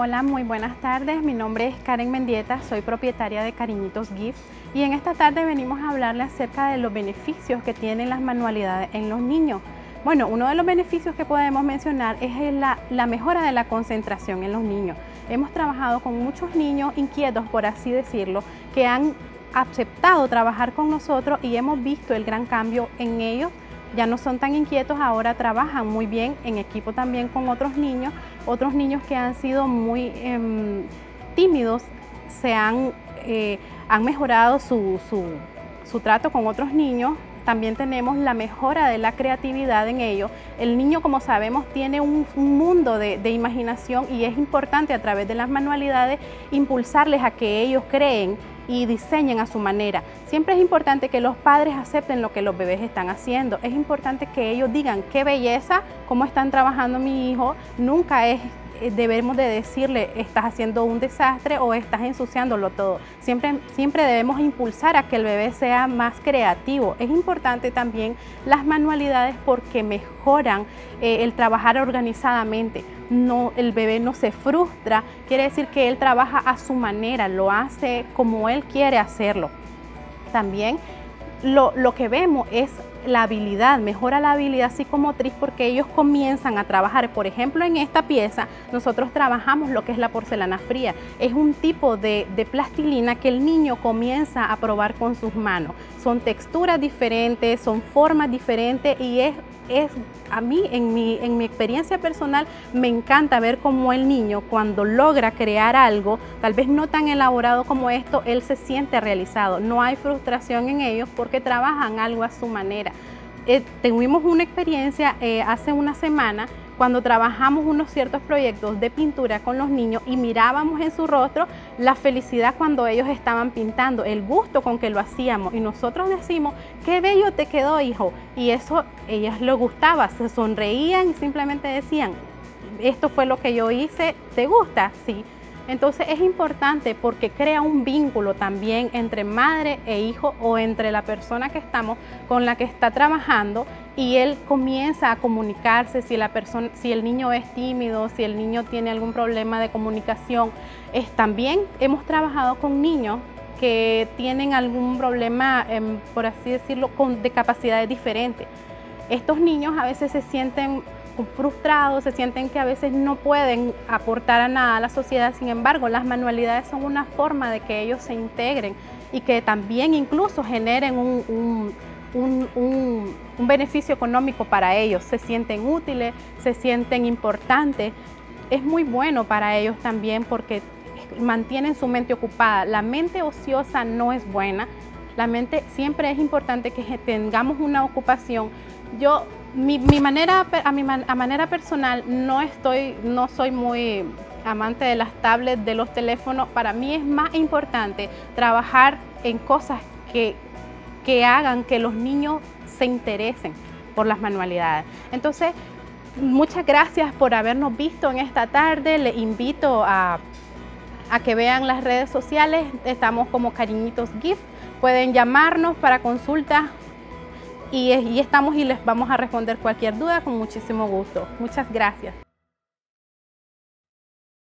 Hola, muy buenas tardes. Mi nombre es Karen Mendieta, soy propietaria de Cariñitos Gift y en esta tarde venimos a hablarle acerca de los beneficios que tienen las manualidades en los niños. Bueno, uno de los beneficios que podemos mencionar es la, la mejora de la concentración en los niños. Hemos trabajado con muchos niños inquietos, por así decirlo, que han aceptado trabajar con nosotros y hemos visto el gran cambio en ellos ya no son tan inquietos, ahora trabajan muy bien en equipo también con otros niños, otros niños que han sido muy em, tímidos se han, eh, han mejorado su, trato con otros niños, también tenemos la mejora de la creatividad en ellos. El niño, como sabemos, tiene un, mundo de, imaginación y es importante a través de las manualidades impulsarles a que ellos creen y diseñen a su manera. Siempre es importante que los padres acepten lo que los bebés están haciendo. Es importante que ellos digan qué belleza, cómo están trabajando mi hijo. Nunca es debemos de decirle estás haciendo un desastre o estás ensuciándolo todo. Siempre, siempre debemos impulsar a que el bebé sea más creativo. Es importante también las manualidades porque mejoran eh, el trabajar organizadamente. No, el bebé no se frustra, quiere decir que él trabaja a su manera, lo hace como él quiere hacerlo. También lo, lo que vemos es la habilidad, mejora la habilidad psicomotriz porque ellos comienzan a trabajar. Por ejemplo, en esta pieza nosotros trabajamos lo que es la porcelana fría. Es un tipo de, de plastilina que el niño comienza a probar con sus manos. Son texturas diferentes, son formas diferentes y es es a mí, en mi, en mi experiencia personal, me encanta ver cómo el niño cuando logra crear algo, tal vez no tan elaborado como esto, él se siente realizado. No hay frustración en ellos porque trabajan algo a su manera. Eh, tuvimos una experiencia eh, hace una semana cuando trabajamos unos ciertos proyectos de pintura con los niños y mirábamos en su rostro la felicidad cuando ellos estaban pintando, el gusto con que lo hacíamos y nosotros decimos, qué bello te quedó hijo y eso ellas les gustaba, se sonreían y simplemente decían, esto fue lo que yo hice, ¿te gusta? Sí. Entonces es importante porque crea un vínculo también entre madre e hijo o entre la persona que estamos con la que está trabajando y él comienza a comunicarse si la persona, si el niño es tímido, si el niño tiene algún problema de comunicación. Es, también hemos trabajado con niños que tienen algún problema, em, por así decirlo, con, de capacidades diferentes. Estos niños a veces se sienten frustrados, se sienten que a veces no pueden aportar a nada a la sociedad, sin embargo las manualidades son una forma de que ellos se integren y que también incluso generen un, beneficio económico para ellos, se sienten útiles, se sienten importantes, es muy bueno para ellos también porque mantienen su mente ocupada, la mente ociosa no es buena, la mente siempre es importante que tengamos una ocupación. Yo mi, manera, a a manera personal, no, estoy, no soy muy amante de las tablets, de los teléfonos. Para mí es más importante trabajar en cosas que, que hagan que los niños se interesen por las manualidades. Entonces, muchas gracias por habernos visto en esta tarde. Les invito a, a que vean las redes sociales. Estamos como Cariñitos Gift. Pueden llamarnos para consultas y, estamos y les vamos a responder cualquier duda con muchísimo gusto. Muchas gracias.